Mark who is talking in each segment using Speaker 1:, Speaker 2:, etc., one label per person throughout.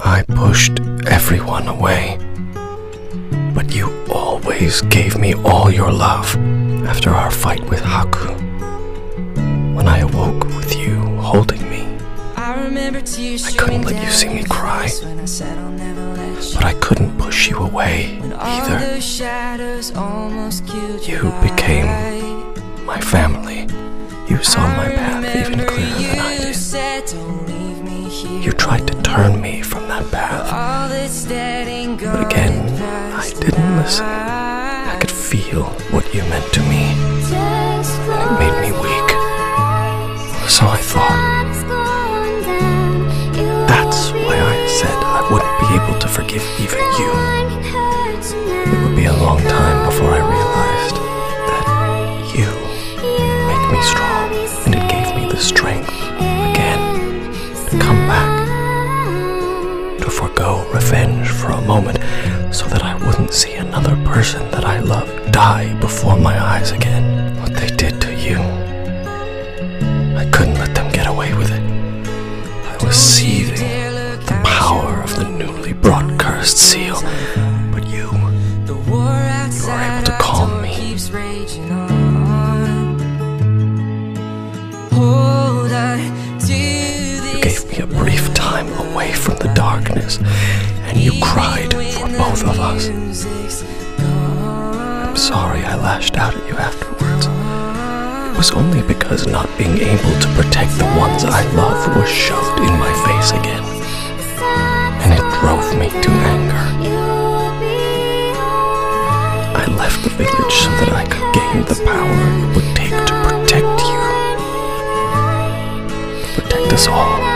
Speaker 1: I pushed everyone away. But you always gave me all your love after our fight with Haku. When I awoke with you holding me,
Speaker 2: I
Speaker 1: couldn't let you see me cry. but I couldn't push you away either. You became my family. You saw my path even But again, I didn't listen. I could feel what you meant to me, and it made me weak. So I thought, that's why I said I wouldn't be able to forgive even you. It would be a long time before I realized that you make me strong, and it gave me the strength again to come forego revenge for a moment so that I wouldn't see another person that I love die before my eyes again. What they did to you, I couldn't let them get away with it. I was seething with the power of the newly brought cursed seal, but you,
Speaker 2: You were
Speaker 1: able to calm me.
Speaker 2: You
Speaker 1: gave me a brief time away from darkness, and you cried for both of us. I'm sorry I lashed out at you afterwards. It was only because not being able to protect the ones I love was shoved in my face again, and it drove me to anger. I left the village so that I could gain the power it would take to protect you, protect us all,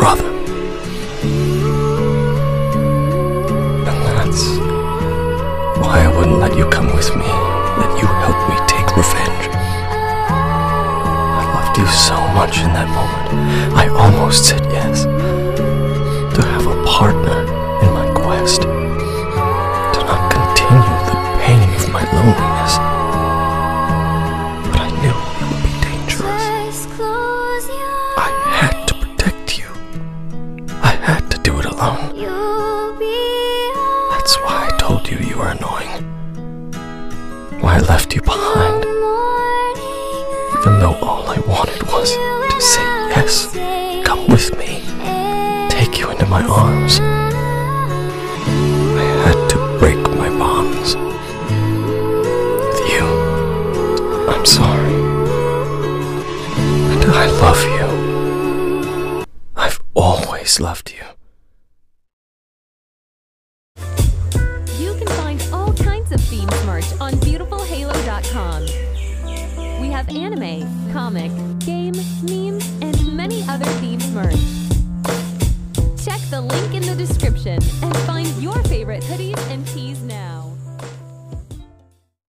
Speaker 1: brother. And that's why I wouldn't let you come with me, let you help me take revenge. I loved you so much in that moment, I almost said yes. To have a partner in my quest, do it alone. That's why I told you you were annoying. Why I left you behind, even though all I wanted was to say yes, come with me, take you into my arms. I had to break my bonds. With you, I'm sorry. And I love you. I've always loved you.
Speaker 3: You themes merch on beautifulhalo.com. We have anime, comic, game, memes, and many other themed merch. Check the link in the description